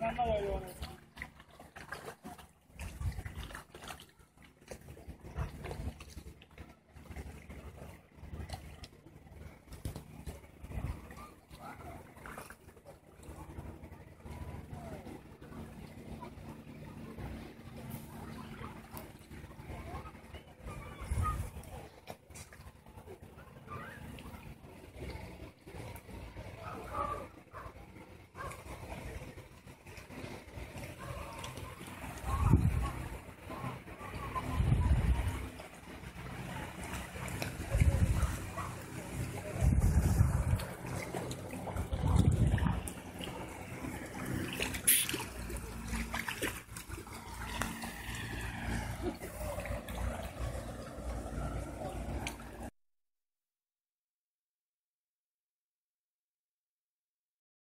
頑張れよ。